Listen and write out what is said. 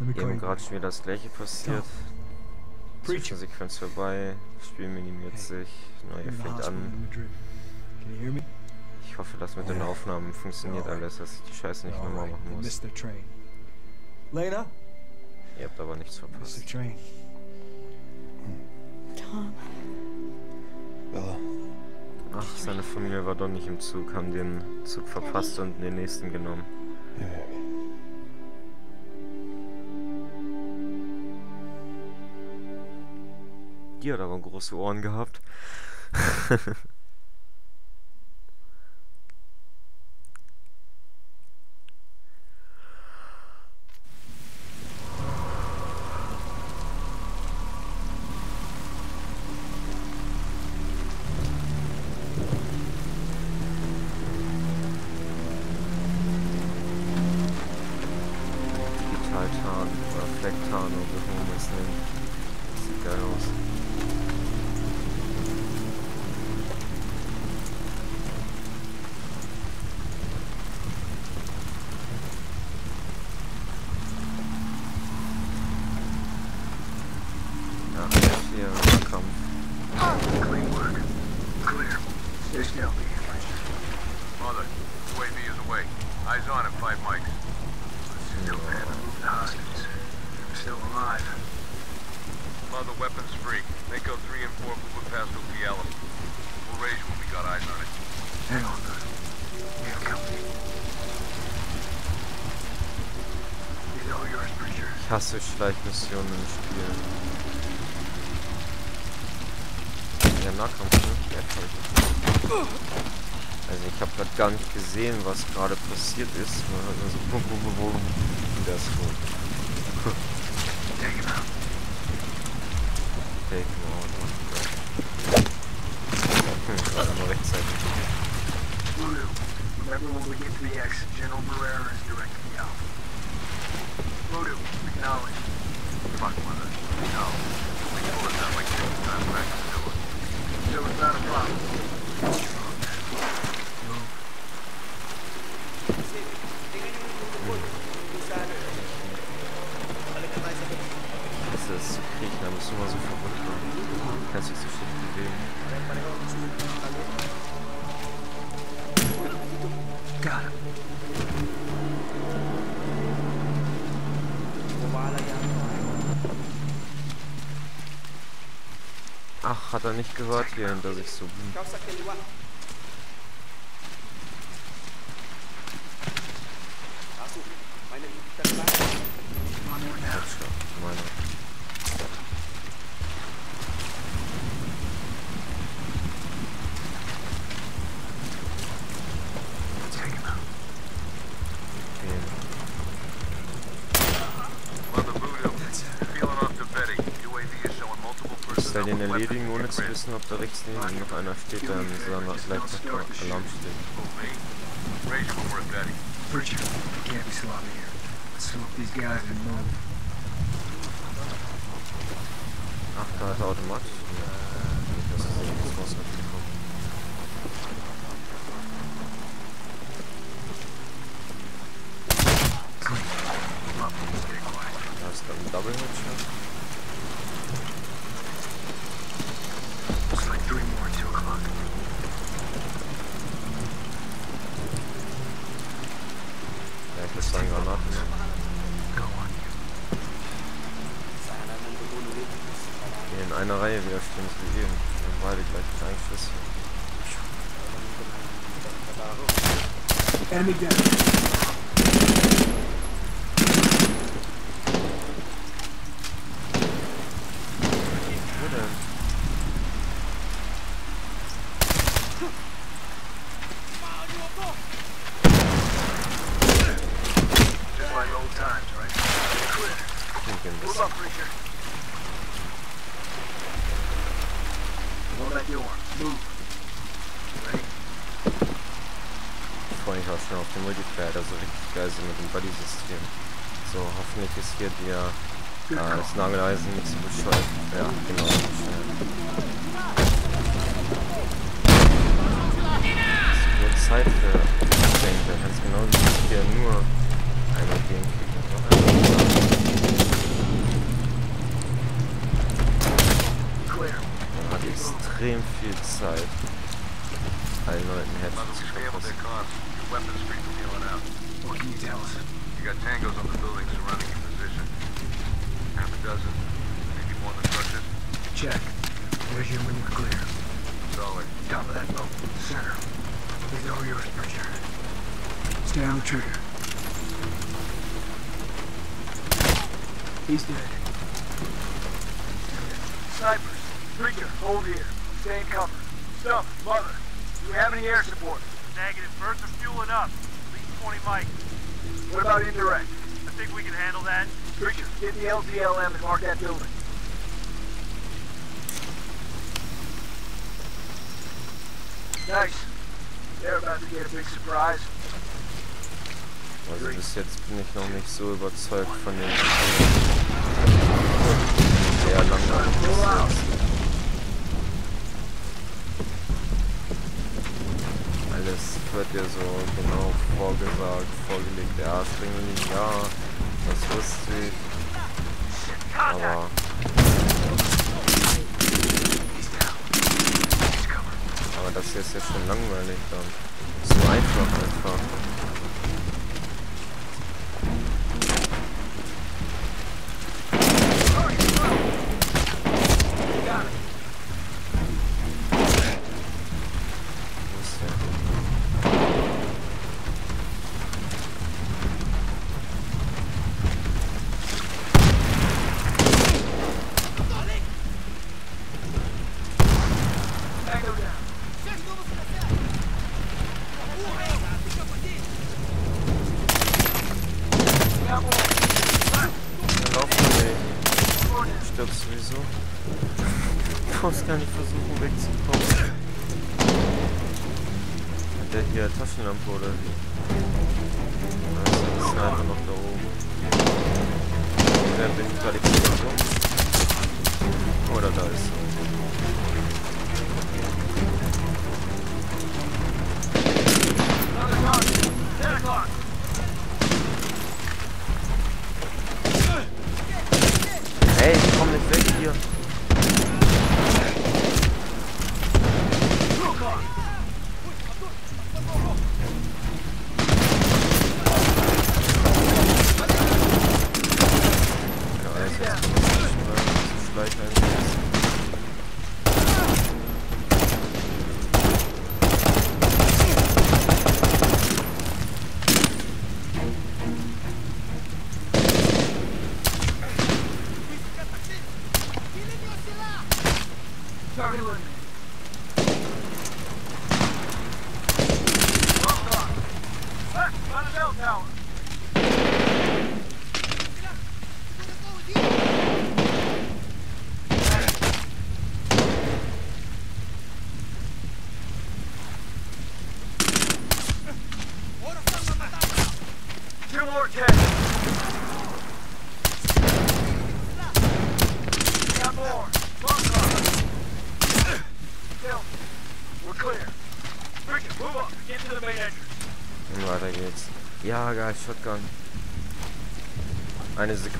Eben gerade schon wieder das gleiche passiert. Zwischensequenz vorbei, Spiel minimiert sich, neue fängt an. Ich hoffe, dass mit den Aufnahmen funktioniert alles, dass ich die Scheiße nicht nochmal machen muss. Lena? Ihr habt aber nichts verpasst. Tom. Bella. Ach, seine Familie war doch nicht im Zug, haben den Zug verpasst und den nächsten genommen. Die hat aber große Ohren gehabt. Clear. Stay still. Mother, UAV is away. Eyes on it, five mics. Still there. Move the hostages. They're still alive. Mother, weapons free. Mako 3 and 4 moving past Ukiela. We'll raise you when we got eyes on it. Hang on, good. We have company. These are all yours, preacher. Ich hasse Schleichmissionen im Spiel. Ja, Nahkampf, ne? Ja, kann ich nicht. Also ich habe gerade gar nicht gesehen, was gerade passiert ist. Man hat nur so bum bum bum bum. Und der ist tot. Take him out. Take him out. Hm, gerade mal rechtzeitig. Remember when we get to the exit, General Barrera is directing me out. Lulu, acknowledge. Fuck, Mother. No. We pull it down like six times back to the door. So it's not a problem. Got him. Hat er nicht gehört hier hinter sich so. Hm. Onward soll den erledigen, ohne zu wissen, ob da rechts neben noch einer steht, der in seiner vielleicht noch Alarm move. Ach, da er automatisch. Ja. Er sich das Wasser Reihe wieder stehen, so wie eben. Wir haben beide gleich einem Schuss hier. Enemy down. Wo denn? Just like old times, right? Ein Move up, preacher. Ich freue mich auch schon auf den Multiplayer, der so richtig geil sind mit dem Buddy-System. So, hoffentlich ist hier der, äh, das Nageleisen nicht so bescheuert. Ja, genau. so. Es ist nur Zeit für Denke, ganz genau wie ich hier nur extrem viel Zeit, allen Leuten Mother, Headshots we zu scrambled their verpassen. Your weapons free from here out. What can you tell us? You got tangos on the building surrounding your position. Half a dozen, maybe more in the structures. Check. Where's your when we're clear? Solid. Top of that boat. Center. These are yours, Bridger. Stay on the trigger. He's dead. Snipers. Preacher, hold here. Stay in cover. Stump, Mother. Do we have any air support? Negative. Birds are fueling up. At least 20 mics. What about indirect? I think we can handle that. Preacher, get the LZLM and mark that building. Nice. They're about to get a big surprise. Also bis jetzt bin ich noch nicht so überzeugt von den ist ja schon langweilig dann. Zu einfach einfach. Musst gar nicht versuchen wegzukommen. Hat der hier Taschenlampe oder wie? Da ist der Sniper noch da oben. Der bin ich gerade so. Oder da ist er. Ja, geil, Shotgun. Eine Sekunde.